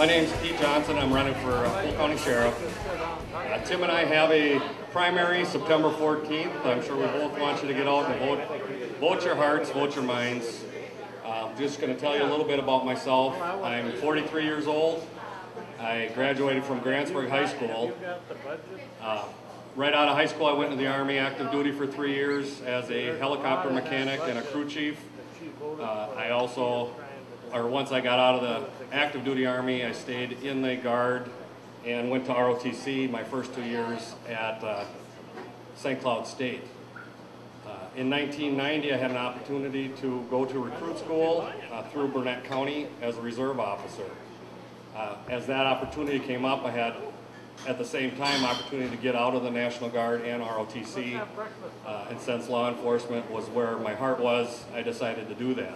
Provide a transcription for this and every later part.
My name's Pete Johnson. I'm running for uh, Polk County Sheriff. Uh, Tim and I have a primary September 14th. I'm sure we both want you to get out and vote. Vote your hearts, vote your minds. Uh, I'm just going to tell you a little bit about myself. I'm 43 years old. I graduated from Grantsburg High School. Uh, right out of high school, I went into the Army active duty for three years as a helicopter mechanic and a crew chief. Uh, I also, or once I got out of the active duty Army, I stayed in the Guard and went to ROTC my first two years at uh, St. Cloud State. Uh, in 1990, I had an opportunity to go to recruit school uh, through Burnett County as a reserve officer. Uh, as that opportunity came up, I had at the same time opportunity to get out of the National Guard and ROTC. Uh, and since law enforcement was where my heart was, I decided to do that.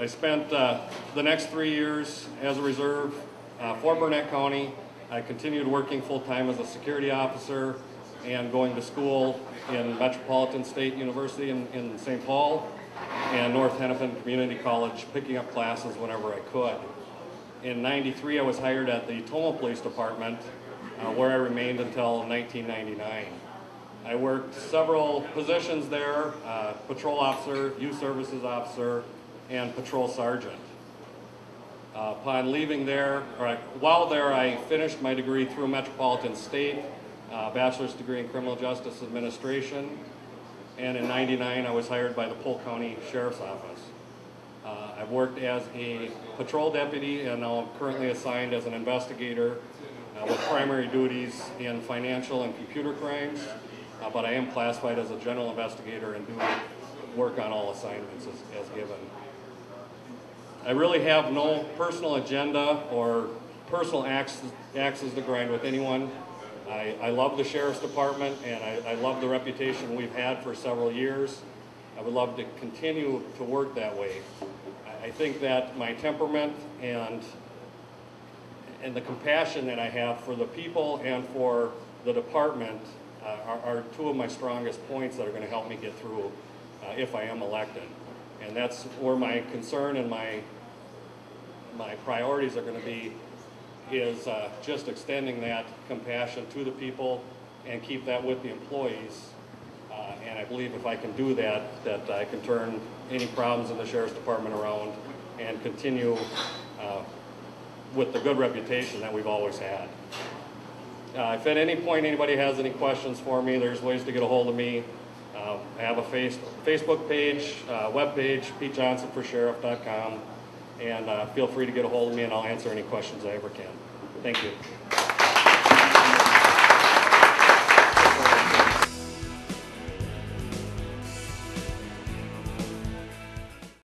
I spent uh, the next three years as a reserve uh, for Burnett County. I continued working full-time as a security officer and going to school in Metropolitan State University in, in St. Paul and North Hennepin Community College, picking up classes whenever I could. In 93, I was hired at the Tomah Police Department, uh, where I remained until 1999. I worked several positions there, uh, patrol officer, youth services officer, and patrol sergeant. Uh, upon leaving there, or while there, I finished my degree through Metropolitan State, uh, bachelor's degree in criminal justice administration, and in 99 I was hired by the Polk County Sheriff's Office. Uh, I've worked as a patrol deputy and now I'm currently assigned as an investigator uh, with primary duties in financial and computer crimes, uh, but I am classified as a general investigator and do work on all assignments as, as given. I really have no personal agenda or personal axes, axes to grind with anyone. I, I love the Sheriff's Department and I, I love the reputation we've had for several years. I would love to continue to work that way. I, think that my temperament and and the compassion that I have for the people and for the department uh, are, are two of my strongest points that are going to help me get through uh, if I am elected. And that's where my concern and my my priorities are going to be is uh, just extending that compassion to the people and keep that with the employees. Uh, and I believe if I can do that, that I can turn any problems in the sheriff's department around and continue uh, with the good reputation that we've always had. Uh, if at any point anybody has any questions for me, there's ways to get a hold of me. Uh, I have a face, Facebook page, uh, web page, PeteJohnsonForSheriff.com, and uh, feel free to get a hold of me and I'll answer any questions I ever can. Thank you.